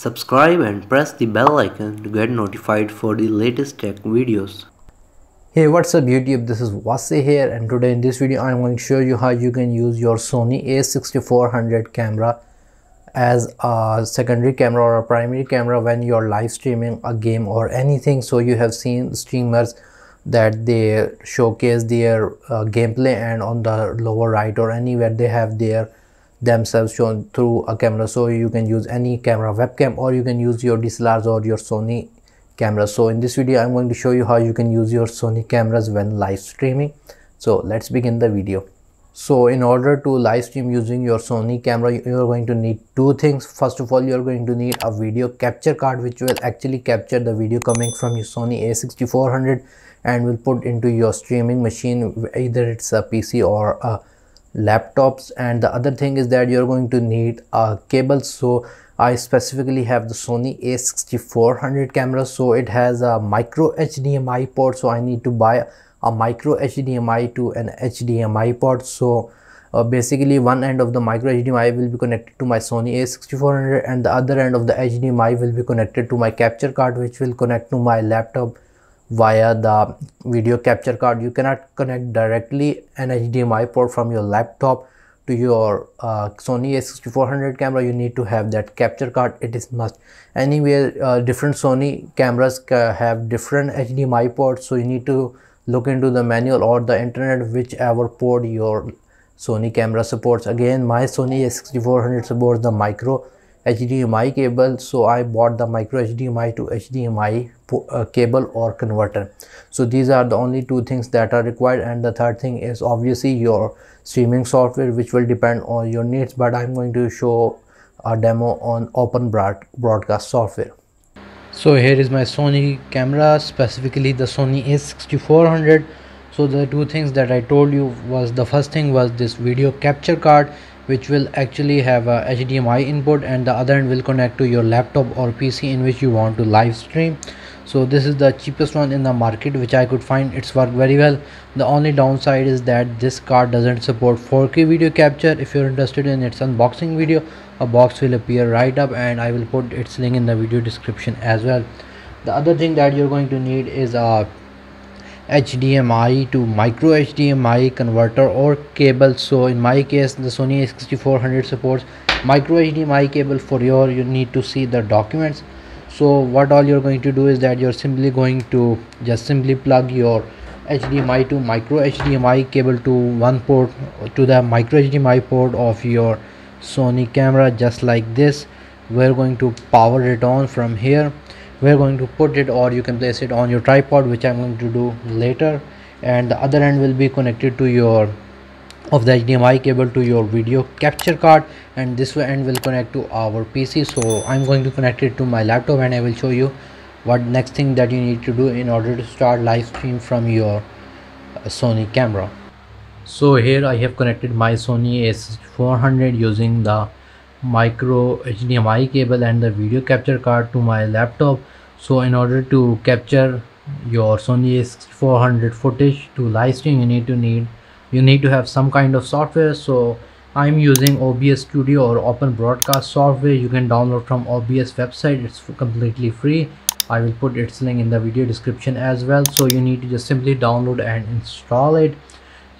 Subscribe and press the bell icon to get notified for the latest tech videos. Hey what's up YouTube this is Wasay here and today in this video I'm going to show you how you can use your Sony a6400 camera as a secondary camera or a primary camera when you're live streaming a game or anything so you have seen streamers that they showcase their uh, gameplay and on the lower right or anywhere they have their themselves shown through a camera. So you can use any camera webcam or you can use your DSLRs or your Sony camera. So in this video I'm going to show you how you can use your Sony cameras when live streaming. So let's begin the video. So in order to live stream using your Sony camera you're going to need two things. First of all you're going to need a video capture card which will actually capture the video coming from your Sony a6400 and will put into your streaming machine either it's a PC or a laptops and the other thing is that you're going to need a cable. So I specifically have the Sony a6400 camera. So it has a micro HDMI port. So I need to buy a micro HDMI to an HDMI port. So uh, basically one end of the micro HDMI will be connected to my Sony a6400 and the other end of the HDMI will be connected to my capture card which will connect to my laptop via the video capture card you cannot connect directly an HDMI port from your laptop to your uh, Sony a6400 camera. You need to have that capture card. It is must. Anyway uh, different Sony cameras have different HDMI ports so you need to look into the manual or the internet whichever port your Sony camera supports. Again my Sony a6400 supports the micro HDMI cable so I bought the micro HDMI to HDMI uh, cable or converter. So these are the only two things that are required and the third thing is obviously your streaming software which will depend on your needs but I'm going to show a demo on open broad broadcast software. So here is my Sony camera specifically the Sony a6400 so the two things that I told you was the first thing was this video capture card which will actually have a HDMI input and the other end will connect to your laptop or PC in which you want to live stream. So this is the cheapest one in the market which I could find. It's worked very well. The only downside is that this card doesn't support 4k video capture. If you're interested in its unboxing video a box will appear right up and I will put its link in the video description as well. The other thing that you're going to need is a HDMI to micro HDMI converter or cable. So in my case the Sony a6400 supports micro HDMI cable for your you need to see the documents. So what all you're going to do is that you're simply going to just simply plug your HDMI to micro HDMI cable to one port to the micro HDMI port of your Sony camera just like this. We're going to power it on from here we're going to put it or you can place it on your tripod which i'm going to do later. And the other end will be connected to your of the HDMI cable to your video capture card. And this end will connect to our PC so I'm going to connect it to my laptop and I will show you what next thing that you need to do in order to start live stream from your uh, Sony camera. So here I have connected my Sony a6400 using the micro HDMI cable and the video capture card to my laptop. So in order to capture your Sony a6400 footage to live stream you need to need you need to have some kind of software. So I'm using OBS Studio or Open Broadcast software. You can download from OBS website. It's completely free. I will put its link in the video description as well. So you need to just simply download and install it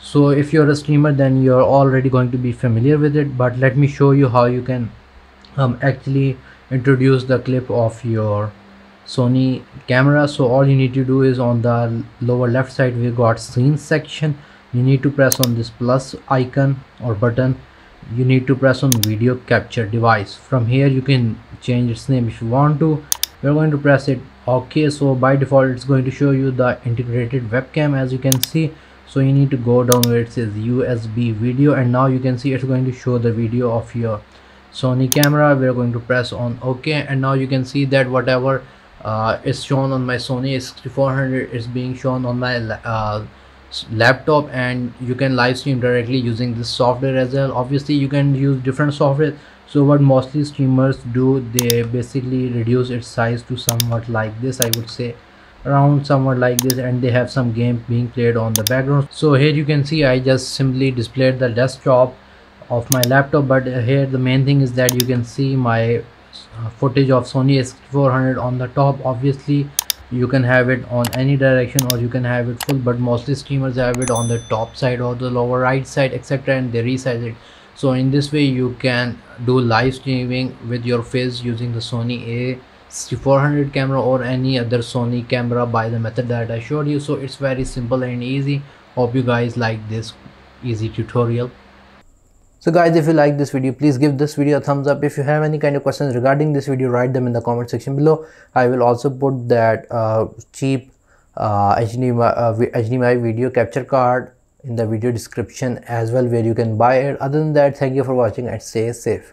so if you're a streamer then you're already going to be familiar with it. But let me show you how you can um, actually introduce the clip of your Sony camera. So all you need to do is on the lower left side we got scene section. You need to press on this plus icon or button. You need to press on video capture device. From here you can change its name if you want to. We're going to press it. Okay so by default it's going to show you the integrated webcam as you can see so you need to go down where it says USB video and now you can see it's going to show the video of your Sony camera. We're going to press on OK and now you can see that whatever uh, is shown on my Sony a6400 is being shown on my uh, laptop and you can live stream directly using this software as well. Obviously you can use different software. So what mostly streamers do they basically reduce its size to somewhat like this I would say around somewhere like this and they have some game being played on the background. So here you can see i just simply displayed the desktop of my laptop but here the main thing is that you can see my uh, footage of Sony a6400 on the top. Obviously you can have it on any direction or you can have it full but mostly streamers have it on the top side or the lower right side etc and they resize it. So in this way you can do live streaming with your face using the Sony a6400 camera or any other Sony camera by the method that I showed you. So it's very simple and easy. Hope you guys like this easy tutorial. So guys if you like this video please give this video a thumbs up. If you have any kind of questions regarding this video write them in the comment section below. I will also put that uh, cheap uh, HDMI, uh, HDMI video capture card in the video description as well where you can buy it. Other than that thank you for watching and stay safe